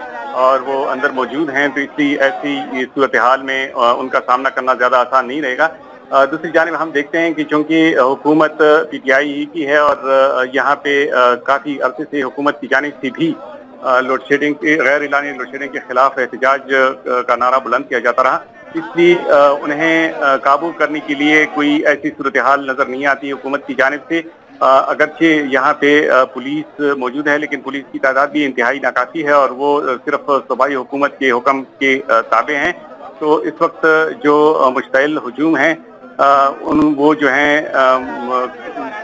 اور وہ اندر موجود ہیں، تو اس لیے ایسی صورتحال میں ان کا سامنا کرنا زیادہ آسان نہیں رہے گا۔ دوسری جانب ہم دیکھتے ہیں کہ چونکہ حکومت پی ٹی آئی ہی کی ہے اور یہاں پہ کافی عرصے سے حکومت کی جانب سے بھی لوڈ شیڈنگ کے، غیر اعلانی لوڈ شیڈنگ کے خلاف احتجاج کا نعرہ بلند کیا جاتا رہا۔ اس لیے انہیں قابو کرنے کے لیے کوئی ایسی صورتحال نظر نہیں آتی حکومت کی جانب سے۔ اگرچہ یہاں پہ پولیس موجود ہے، لیکن پولیس کی تعداد بھی انتہائی ناکافی ہے اور وہ صرف صوبائی حکومت کے حکم کے تابع ہیں۔ تو اس وقت جو مشتعل ہجوم ہیں ان وہ جو ہیں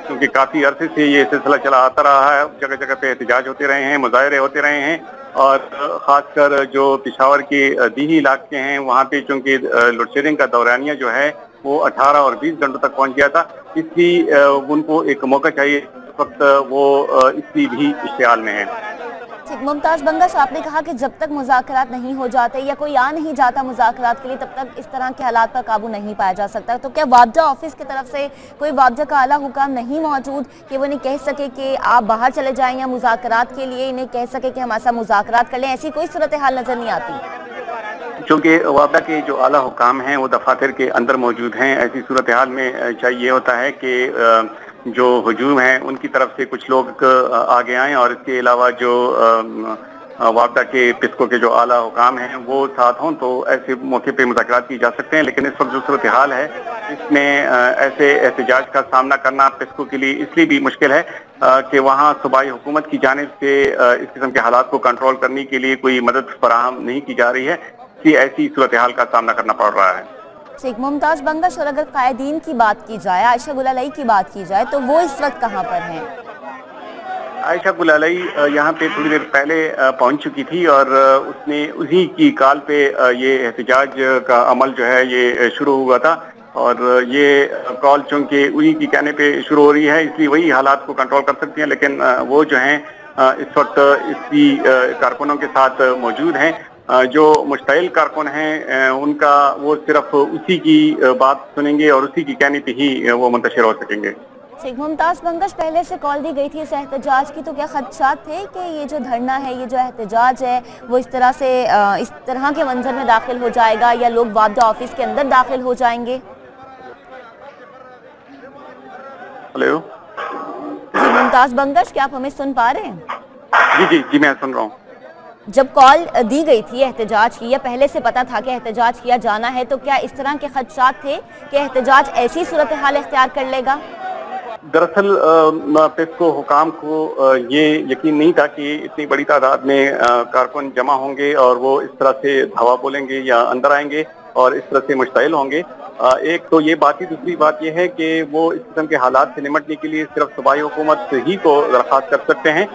کیونکہ کافی عرصے سے یہ سلسلہ چلا آتا رہا ہے، جگہ جگہ پہ احتجاج ہوتے رہے ہیں، مظاہرے ہوتے رہے ہیں اور خاص کر جو پشاور کے دیہی علاقے ہیں، وہاں پہ چونکہ لوڈ شیڈنگ کا دورانیہ جو ہے، وہ اٹھارہ اور بیس گھنٹوں تک پہنچ گیا تھا۔ اس لیے ان کو ایک موقع چاہیے، اس وقت وہ اس لیے بھی اشتعال میں ہیں۔ ممتاز بنگش آپ نے کہا کہ جب تک مذاکرات نہیں ہو جاتے یا کوئی آ نہیں جاتا مذاکرات کے لیے، تب تک اس طرح کے حالات پر قابو نہیں پایا جا سکتا۔ تو کیا وابجہ آفس کی طرف سے کوئی وابجہ کا اعلیٰ حکام نہیں موجود کہ وہ انہیں کہہ سکے کہ آپ باہر چلے جائیں یا مذاکرات کے لیے انہیں کہہ سکے کہ ہم ایسا مذاکرات کر لیں؟ ایسی کوئی صورتحال نظر نہیں آتی۔ چونکہ وابدہ کے جو اعلیٰ حکام ہیں، وہ دفاتر کے اندر موجود ہیں۔ ایسی صورتحال میں چاہیے ہوتا ہے کہ جو ہجوم ہیں، ان کی طرف سے کچھ لوگ آگے آئیں اور اس کے علاوہ جو وابدہ کے پسکو کے جو اعلیٰ حکام ہیں، وہ ساتھ ہوں تو ایسے موقع پہ مذاکرات کی جا سکتے ہیں، لیکن اس وقت جو صورتحال ہے، اس میں ایسے احتجاج کا سامنا کرنا پسکو کے لیے اس لیے بھی مشکل ہے کہ وہاں صوبائی حکومت کی جانب سے اس قسم کے حالات کو کنٹرول کرنے کے لیے کوئی مدد فراہم نہیں کی جا رہی ہے، اس لیے ایسی صورتحال کا سامنا کرنا پڑ رہا ہے۔ ٹھیک، ممتاز بنگش اور اگر قائدین کی بات کی جائے، عائشہ گلالئی کی بات کی جائے، تو وہ اس وقت کہاں پر ہیں؟ عائشہ گلالئی یہاں پہ تھوڑی دیر پہلے پہنچ چکی تھی اور اس نے اسی کی کال پہ یہ احتجاج کا عمل جو ہے، یہ شروع ہوا تھا اور یہ کال چونکہ انہی کی کہنے پہ شروع ہو رہی ہے، اس لیے وہی حالات کو کنٹرول کر سکتی ہیں، لیکن وہ جو ہیں اس وقت اس کی کارکنوں کے ساتھ موجود ہیں۔ جو مشتعل کارکن ہیں ان کا وہ صرف اسی کی بات سنیں گے اور اسی کی کہنے پہ ہی وہ منتشر ہو سکیں گے۔ ٹھیک ممتاز بنگش پہلے سے کال دی گئی تھی اس احتجاج کی تو کیا خدشات تھے کہ یہ جو دھرنا ہے یہ جو احتجاج ہے وہ اس طرح سے اس طرح کے منظر میں داخل ہو جائے گا یا لوگ وابدہ آفس کے اندر داخل ہو جائیں گے؟ ہلو۔ جی ممتاز بنگش کیا آپ ہمیں سن پا رہے ہیں؟ جی جی جی میں سن رہا ہوں۔ جب کال دی گئی تھی احتجاج کی یا پہلے سے پتا تھا کہ احتجاج کیا جانا ہے، تو کیا اس طرح کے خدشات تھے کہ احتجاج ایسی صورتحال اختیار کر لے گا؟ دراصل پیسکو حکام کو یہ یقین نہیں تھا کہ اتنی بڑی تعداد میں کارکن جمع ہوں گے اور وہ اس طرح سے دھوا بولیں گے یا اندر آئیں گے اور اس طرح سے مشتعل ہوں گے۔ ایک تو یہ بات ہی دوسری بات یہ ہے کہ وہ اس قسم کے حالات سے نمٹنے کے لیے صرف صوبائی حکومت ہی کو درخواست کر سکتے ہیں۔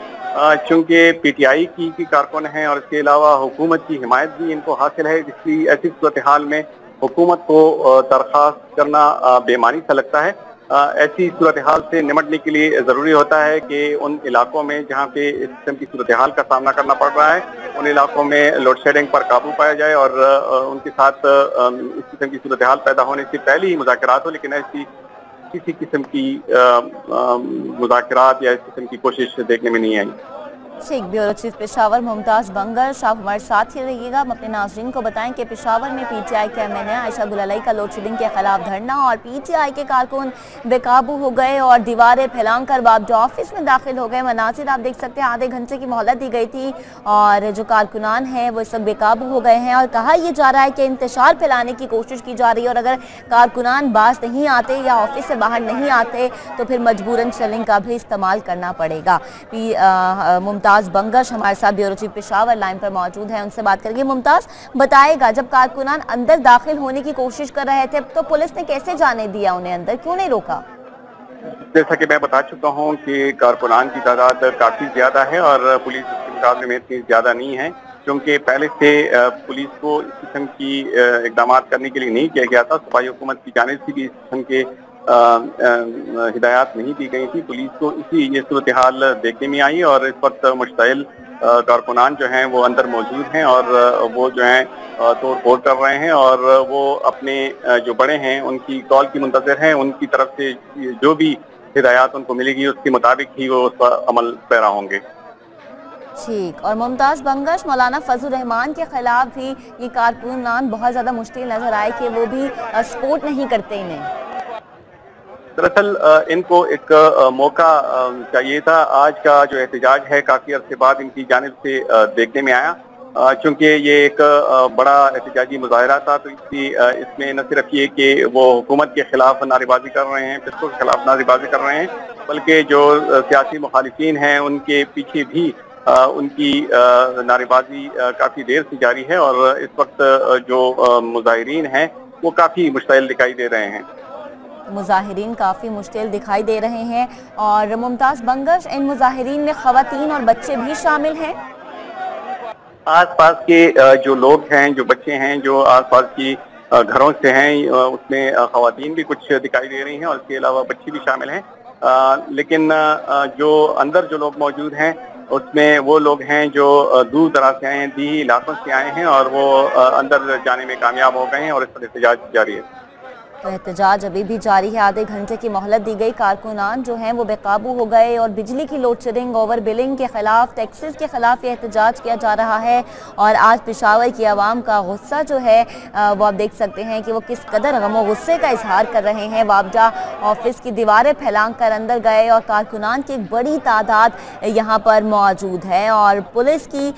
چونکہ پی ٹی آئی کی کارکن ہیں اور اس کے علاوہ حکومت کی حمایت بھی ان کو حاصل ہے جس کی ایسی صورتحال میں حکومت کو درخواست کرنا بے معنی سا لگتا ہے۔ ایسی صورتحال سے نمٹنے کے لیے ضروری ہوتا ہے کہ ان علاقوں میں جہاں پہ اس قسم کی صورتحال کا سامنا کرنا پڑ رہا ہے، ان علاقوں میں لوڈ شیڈنگ پر قابو پایا جائے اور ان کے ساتھ اس قسم کی صورتحال پیدا ہونے سے پہلے ہی مذاکرات ہو لیکن ایسی کسی قسم کی مذاکرات یا اس قسم کی کوشش دیکھنے میں نہیں آئی ٹھیک بیورو چیف پشاور ممتاز بنگر شاہ ہمارے ساتھ ہی رہیے گا۔ ہم اپنے ناظرین کو بتائیں کہ پشاور میں پی ٹی آئی کے ایم این عائشہ گلالائی کا لوڈ شیڈنگ کے خلاف دھرنا اور پی ٹی آئی کے کارکن بے قابو ہو گئے اور دیواریں پھیلان کر بابجا آفس میں داخل ہو گئے۔ مناظر آپ دیکھ سکتے ہیں، آدھے گھنٹے کی مہلت دی گئی تھی اور جو کارکنان ہیں وہ اس وقت بے قابو ہو گئے ہیں اور کہا یہ جا رہا ہے کہ انتشار پھیلانے کی کوشش کی جا رہی ہے اور اگر کارکنان باز نہیں آتے یا آفس سے باہر نہیں آتے تو پھر مجبوراً شلنگ کا بھی استعمال کرنا پڑے گا۔ ممتاز ممتاز بنگش ہمارے ساتھ بیورو چیف پشاور لائن پر موجود ہیں، ان سے بات کریں گے ممتاز، بتائے گا، جب کارکنان اندر داخل ہونے کی کوشش کر رہے تھے، تو پولیس نے کیسے جانے دیا انہیں اندر؟ کیوں نہیں روکا؟ جیسا کہ میں بتا چکا ہوں کہ کارکنان کی تعداد کافی زیادہ ہے اور پولیس اس کے مقابلے میں اتنی زیادہ نہیں ہے۔ کیونکہ پہلے سے پولیس کو اس قسم کی اقدامات کرنے کے لیے نہیں کیا گیا تھا۔ صفائی حکومت کی جانب سے بھی اس قسم کے ہدایات نہیں دی گئی تھی۔ پولیس کو اسی یہ صورتحال دیکھنے میں آئی اور اس وقت مشتعل کارکنان جو ہیں وہ اندر موجود ہیں اور وہ جو ہیں توڑ پھوڑ کر رہے ہیں اور وہ اپنے جو بڑے ہیں، ان کی کال کی منتظر ہیں۔ ان کی طرف سے جو بھی ہدایات ان کو ملے گی، اس کے مطابق ہی وہ اس پر عمل پیرا ہوں گے۔ ٹھیک۔ اور ممتاز بنگش، مولانا فضل الرحمان کے خلاف بھی یہ کارکنان بہت زیادہ مشکل نظر آئے کہ وہ بھی سپورٹ نہیں کرتے انہیں۔ دراصل ان کو ایک موقع چاہیے تھا۔ آج کا جو احتجاج ہے، کافی عرصے بعد ان کی جانب سے دیکھنے میں آیا۔ چونکہ یہ ایک بڑا احتجاجی مظاہرہ تھا، تو اس کی اس میں نہ صرف یہ کہ وہ حکومت کے خلاف نعرے بازی کر رہے ہیں پسکو کے خلاف نعرے بازی کر رہے ہیں، بلکہ جو سیاسی مخالفین ہیں، ان کے پیچھے بھی ان کی نعرے بازی کافی دیر سے جاری ہے۔ اور اس وقت جو مظاہرین ہیں، وہ کافی مشتعل دکھائی دے رہے ہیں۔ مظاہرین کافی مشتعل دکھائی دے رہے ہیں اور ممتاز بنگش، ان مظاہرین میں خواتین اور بچے بھی شامل ہیں۔ آس پاس کے جو لوگ ہیں، جو بچے ہیں، جو آس پاس کی گھروں سے ہیں اس میں خواتین بھی کچھ دکھائی دے رہی ہیں اور اس کے علاوہ بچی بھی شامل ہیں۔ لیکن جو اندر جو لوگ موجود ہیں، اس میں وہ لوگ ہیں جو دور دراز سے آئے ہیں دی علاقوں سے آئے ہیں اور وہ اندر جانے میں کامیاب ہو گئے ہیں اور اس پر احتجاج جاری ہے۔ احتجاج ابھی بھی جاری ہے۔ آدھے گھنٹے کی مہلت دی گئی۔ کارکنان جو ہیں وہ بے قابو ہو گئے اور بجلی کی لوڈ شیڈنگ، اوور بلنگ کے خلاف، ٹیکسز کے خلاف یہ احتجاج کیا جا رہا ہے۔ اور آج پشاور کی عوام کا غصہ جو ہے وہ آپ دیکھ سکتے ہیں کہ وہ کس قدر غم و غصے کا اظہار کر رہے ہیں۔ وابجہ آفس کی دیواریں پھیلانگ کر اندر گئے اور کارکنان کی ایک بڑی تعداد یہاں پر موجود ہے۔ اور پولیس کی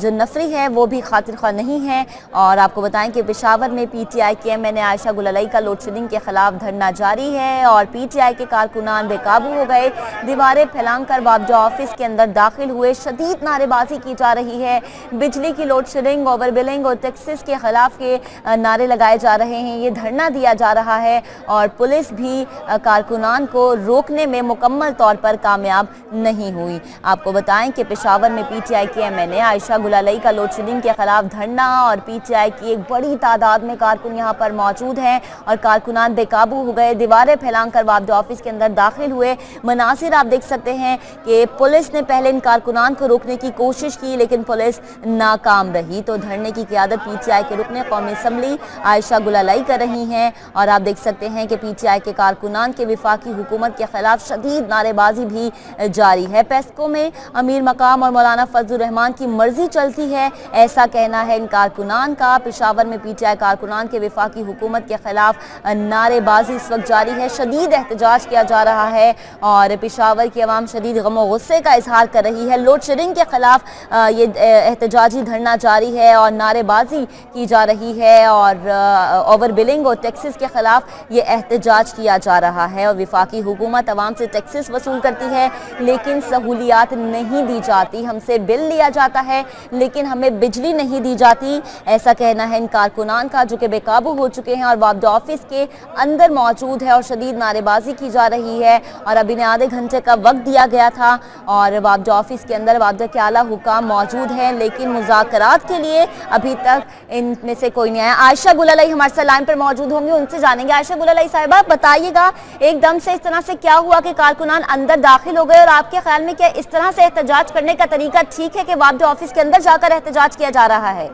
جو نفری ہے، وہ بھی خاطر خواہ نہیں ہے۔ اور آپ کو بتائیں کہ پشاور میں پی ٹی آئی کے ایم این اے عائشہ گلالی کا لوڈ شیڈنگ کے خلاف دھرنا جاری ہے اور پی ٹی آئی کے کارکنان بے قابو ہو گئے۔ دیواریں پھیلانگ کر بابجہ آفس کے اندر داخل ہوئے شدید نعرے بازی کی جا رہی ہے۔ بجلی کی لوڈ شیڈنگ، اوور بلنگ اور ٹیکسز کے خلاف کے نعرے لگائے جا رہے ہیں۔ یہ دھرنا دیا جا رہا ہے اور پولیس بھی کارکنان کو روکنے میں مکمل طور پر کامیاب نہیں ہوئی۔ آپ کو بتائیں کہ پشاور میں پی ٹی آئی کے ایم این اے عائشہ گلالی کا لوڈ شیڈنگ کے خلاف دھرنا اور پی ٹی آئی کی ایک بڑی تعداد میں کارکن یہاں پر موجود ہیں اور کارکنان بے قابو ہو گئے، دیواریں پھیلانگ کر وابد آفس کے اندر داخل ہوئے۔ مناظر آپ دیکھ سکتے ہیں کہ پولیس نے پہلے ان کارکنان کو روکنے کی کوشش کی، لیکن پولیس ناکام رہی۔ تو دھرنے کی قیادت پی ٹی آئی کے رکنے قومی اسمبلی عائشہ گلالائی کر رہی ہیں۔ اور آپ دیکھ سکتے ہیں کہ پی ٹی آئی کے کارکنان کے وفاقی حکومت کے خلاف شدید نعرے بازی بھی جاری ہے۔ پیسکو میں امیر مقام اور مولانا فضل الرحمان کی مرضی چلتی ہے۔ ایسا کہنا ہے ان کارکنان کا۔ پشاور میں پی ٹی آئی کارکنان کے وفاقی حکومت کے خلاف نعرے بازی اس وقت جاری ہے۔ شدید احتجاج کیا جا رہا ہے اور پشاور کی عوام شدید غم و غصے کا اظہار کر رہی ہے۔ لوڈ شیڈنگ کے خلاف یہ احتجاجی دھرنا جاری ہے اور نعرے بازی کی جا رہی ہے اور اوور بلنگ اور ٹیکسز کے خلاف یہ احتجاج کیا جا رہا ہے اور وفاقی حکومت عوام سے ٹیکسز وصول کرتی ہے، لیکن سہولیات نہیں دی جاتی۔ ہم سے بل لیا جاتا ہے، لیکن ہمیں بجلی نہیں دی جاتی۔ ایسا کہنا ہے ان کارکنان کا جو کہ بے قابو ہو چکے ہیں اور وابد آفس کے اندر موجود ہے اور شدید نعرے بازی کی جا رہی ہے اور ابھی نے آدھے گھنٹے کا وقت دیا گیا تھا اور وابد آفس کے اندر وابدہ کے اعلیٰ حکام موجود ہیں، لیکن مذاکرات کے لیے ابھی تک ان میں سے کوئی نہیں آیا۔ عائشہ گلالائی ہمارے سے لائن پر موجود ہوں گے، ان سے جانیں گے۔ عائشہ گلالائی صاحبہ بتائیے گا ایک دم سے اس طرح سے کیا ہوا کہ کارکنان اندر داخل ہو گئے اور آپ کے خیال میں کیا اس طرح سے احتجاج کرنے کا طریقہ ٹھیک ہے کہ وابد آفس کے اندر جا کر احتجاج کیا جا رہا ہے؟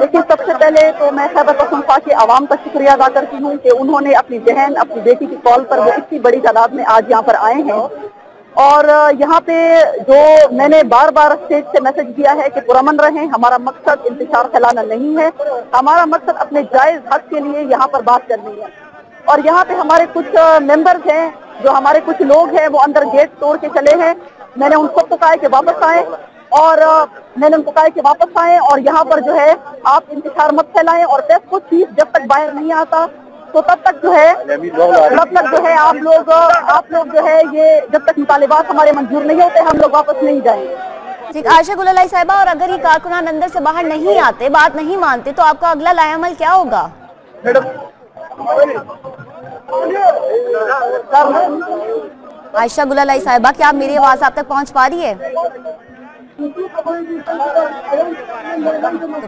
دیکھیں سب سے پہلے تو میں خیبر پختونخوا کے عوام کا شکریہ ادا کرتی ہوں کہ انہوں نے اپنی بہن اپنی بیٹی کی کال پر وہ اتنی بڑی تعداد میں آج یہاں پر آئے ہیں۔ اور یہاں پہ جو میں نے بار بار اسٹیج سے میسج کیا ہے کہ پرامن رہیں، ہمارا مقصد انتشار پھیلانا نہیں ہے۔ ہمارا مقصد اپنے جائز حق کے لیے یہاں پر بات کرنی ہے۔ اور یہاں پہ ہمارے کچھ ممبرز ہیں، جو ہمارے کچھ لوگ ہیں، وہ اندر گیٹ توڑ کے چلے ہیں۔ میں نے ان سب کو کہا کہ واپس آئیں۔ اور میں نے ان کو کہا کہ واپس آئیں اور یہاں پر جو ہے آپ انتشار مت پھیلائیں اور ٹیسٹ کو چیز جب تک باہر نہیں آتا تو تب تک جو ہے تب تک جو ہے آپ لوگ آپ لوگ جو ہے یہ جب تک مطالبات ہمارے منظور نہیں ہوتے ہم لوگ واپس نہیں جائیں۔ گے ٹھیک عائشہ گل علیہ صاحبہ اور اگر یہ کارکنان اندر سے باہر نہیں آتے بات نہیں مانتے تو آپ کا اگلا لائے عمل کیا ہوگا؟ عائشہ گل علیہ صاحبہ کیا آپ میری آواز آپ تک پہنچ پا رہی ہے؟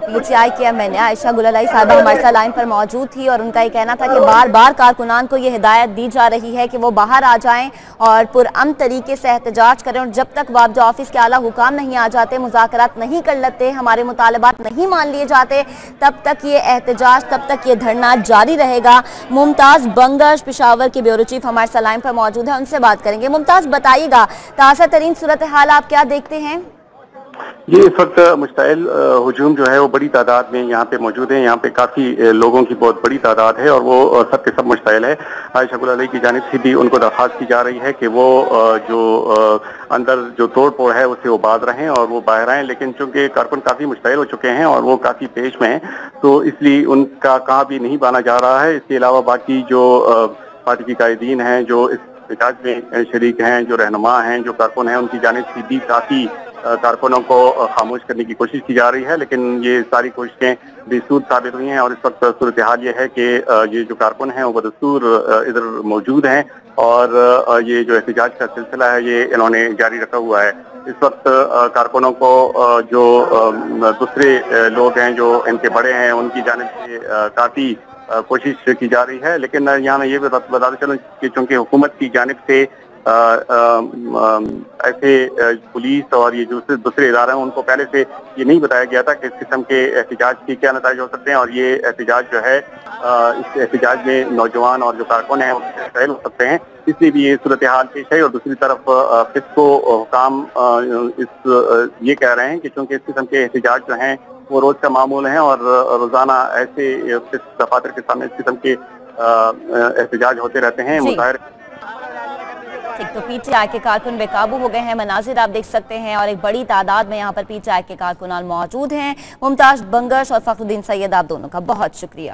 پی ٹی آئی کے میں نے؟ عائشہ گلالائی صاحبہ ہمارے ساتھ لائن پر موجود تھی اور ان کا یہ کہنا تھا کہ بار بار کارکنان کو یہ ہدایت دی جا رہی ہے کہ وہ باہر آ جائیں اور پرام طریقے سے احتجاج کریں اور جب تک وابجہ آفس کے اعلیٰ حکام نہیں آ جاتے، مذاکرات نہیں کر لیتے، ہمارے مطالبات نہیں مان لیے جاتے، تب تک یہ احتجاج، تب تک یہ دھرنا جاری رہے گا۔ ممتاز بنگش پشاور کے بیورو چیف ہمارے ساتھ لائن پر موجود ہے ان سے بات کریں گے۔ ممتاز، بتائیے گا، تازہ ترین صورتحال آپ کیا دیکھتے ہیں؟ یہ اس وقت مشتعل ہجوم جو ہے وہ بڑی تعداد میں یہاں پہ موجود ہیں۔ یہاں پہ کافی لوگوں کی بہت بڑی تعداد ہے اور وہ سب کے سب مشتعل ہے آئی شکل علی کی جانب سے بھی ان کو درخواست کی جا رہی ہے کہ وہ جو اندر جو توڑ پھوڑ ہے اسے وہ باز رہیں اور وہ باہر آئیں۔ لیکن چونکہ کارکن کافی مشتعل ہو چکے ہیں اور وہ کافی پیش میں ہیں، تو اس لیے ان کا کہاں بھی نہیں بانا جا رہا ہے۔ اس کے علاوہ باقی جو پارٹی کی قائدین ہیں، جو اس میں شریک ہیں، جو رہنما ہیں، جو کارکن ہیں، ان کی جانب سے بھی کافی کارکنوں کو خاموش کرنے کی کوشش کی جا رہی ہے، لیکن یہ ساری کوششیں بےسود ثابت ہوئی ہیں اور اس وقت صورتحال یہ ہے کہ یہ جو کارکن ہیں وہ بدستور ادھر موجود ہیں اور یہ جو احتجاج کا سلسلہ ہے، یہ انہوں نے جاری رکھا ہوا ہے۔ اس وقت کارکنوں کو جو دوسرے لوگ ہیں جو ان کے بڑے ہیں، ان کی جانب سے کافی کوشش کی جا رہی ہے، لیکن یہاں میں یہ بتاتا چلوں کہ چونکہ حکومت کی جانب سے ایسے پولیس اور یہ جو دوسرے ادارے ہیں ان کو پہلے سے یہ نہیں بتایا گیا تھا کہ اس قسم کے احتجاج کی کیا نتائج ہو سکتے ہیں اور یہ احتجاج جو ہے اس احتجاج میں نوجوان اور جو کارکن ہیں وہ ہو سکتے ہیں۔ اس لیے بھی یہ صورتحال پیش ہے اور دوسری طرف کو حکام اس یہ کہہ رہے ہیں کہ چونکہ اس قسم کے احتجاج جو ہیں وہ روز کا معمول ہیں اور روزانہ ایسے دفاتر کے سامنے اس قسم کے احتجاج ہوتے رہتے ہیں جی۔ مظاہر ایک تو پی ٹی آئی کے کارکن بے قابو ہو گئے ہیں، مناظر آپ دیکھ سکتے ہیں اور ایک بڑی تعداد میں یہاں پر پی ٹی آئی کے کارکنان موجود ہیں۔ ممتاز بنگش اور فخر الدین سید، آپ دونوں کا بہت شکریہ۔